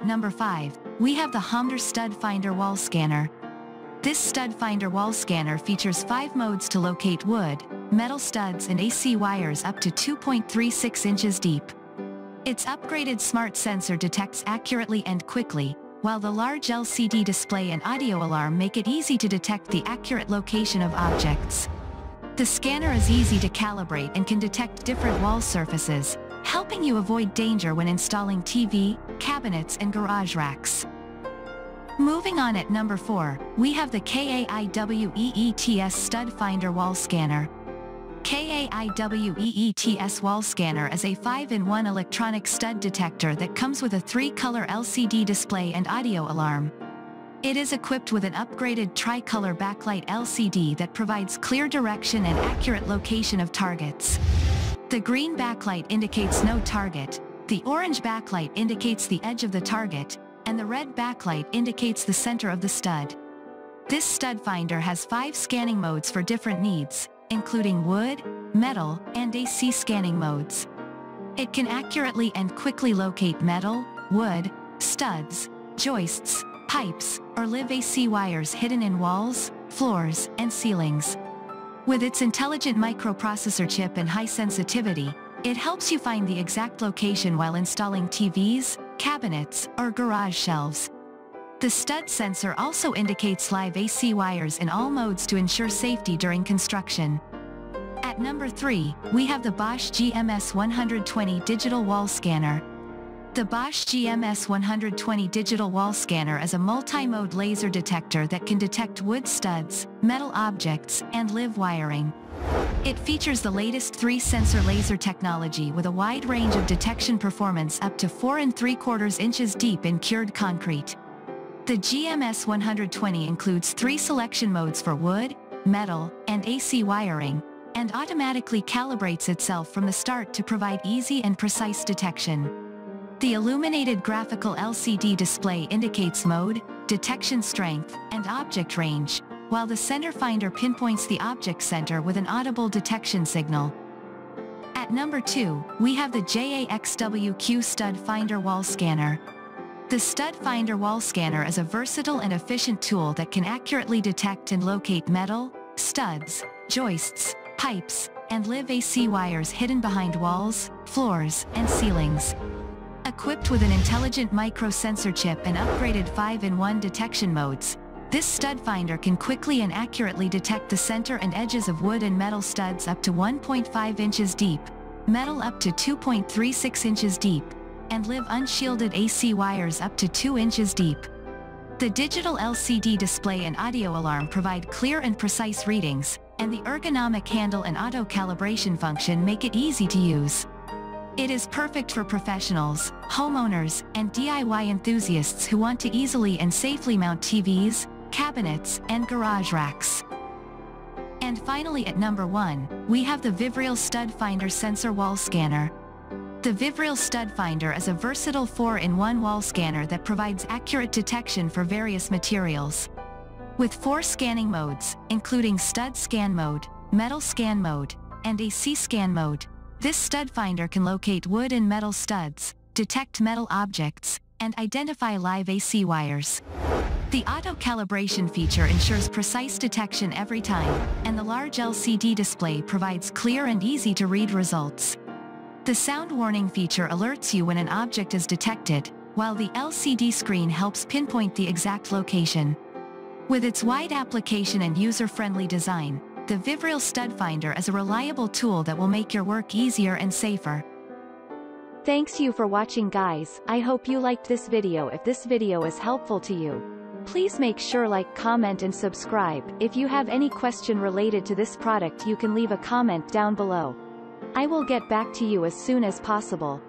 At number 5, we have the Homder Stud Finder Wall Scanner. This stud finder wall scanner features five modes to locate wood, metal studs and AC wires up to 2.36 inches deep. Its upgraded smart sensor detects accurately and quickly, while the large LCD display and audio alarm make it easy to detect the accurate location of objects. The scanner is easy to calibrate and can detect different wall surfaces, helping you avoid danger when installing TV, cabinets and garage racks. Moving on at number 4, we have the KAIWEETS Stud Finder Wall Scanner. KAIWEETS Wall Scanner is a 5-in-1 electronic stud detector that comes with a 3-color LCD display and audio alarm. It is equipped with an upgraded tricolor backlight LCD that provides clear direction and accurate location of targets. The green backlight indicates no target, the orange backlight indicates the edge of the target, and the red backlight indicates the center of the stud. This stud finder has five scanning modes for different needs, including wood, metal, and AC scanning modes. It can accurately and quickly locate metal, wood, studs, joists, pipes, or live AC wires hidden in walls, floors, and ceilings. With its intelligent microprocessor chip and high sensitivity, it helps you find the exact location while installing TVs, cabinets, or garage shelves. The stud sensor also indicates live AC wires in all modes to ensure safety during construction. At number 3, we have the Bosch GMS 120 Digital Wall Scanner. The Bosch GMS 120 digital wall scanner is a multi-mode laser detector that can detect wood studs, metal objects, and live wiring. It features the latest 3-sensor laser technology with a wide range of detection performance up to 4 and 3 quarters inches deep in cured concrete. The GMS 120 includes three selection modes for wood, metal, and AC wiring, and automatically calibrates itself from the start to provide easy and precise detection. The illuminated graphical LCD display indicates mode, detection strength, and object range, while the center finder pinpoints the object center with an audible detection signal. At number 2, we have the JAXWQ Stud Finder Wall Scanner. The Stud Finder Wall Scanner is a versatile and efficient tool that can accurately detect and locate metal, studs, joists, pipes, and live AC wires hidden behind walls, floors, and ceilings. Equipped with an intelligent micro-sensor chip and upgraded 5-in-1 detection modes, this stud finder can quickly and accurately detect the center and edges of wood and metal studs up to 1.5 inches deep, metal up to 2.36 inches deep, and live unshielded AC wires up to 2 inches deep. The digital LCD display and audio alarm provide clear and precise readings, and the ergonomic handle and auto calibration function make it easy to use. It is perfect for professionals, homeowners, and DIY enthusiasts who want to easily and safely mount TVs, cabinets, and garage racks. And finally at number 1, we have the Vivreal Stud Finder Sensor Wall Scanner. The Vivreal Stud Finder is a versatile 4-in-1 wall scanner that provides accurate detection for various materials. With four scanning modes, including Stud Scan Mode, Metal Scan Mode, and AC Scan Mode, this stud finder can locate wood and metal studs, detect metal objects, and identify live AC wires. The auto-calibration feature ensures precise detection every time, and the large LCD display provides clear and easy-to-read results. The sound warning feature alerts you when an object is detected, while the LCD screen helps pinpoint the exact location. With its wide application and user-friendly design, the Vivreal Stud Finder is a reliable tool that will make your work easier and safer. Thanks you for watching guys, I hope you liked this video if this video is helpful to you. Please make sure like comment and subscribe, if you have any question related to this product you can leave a comment down below. I will get back to you as soon as possible.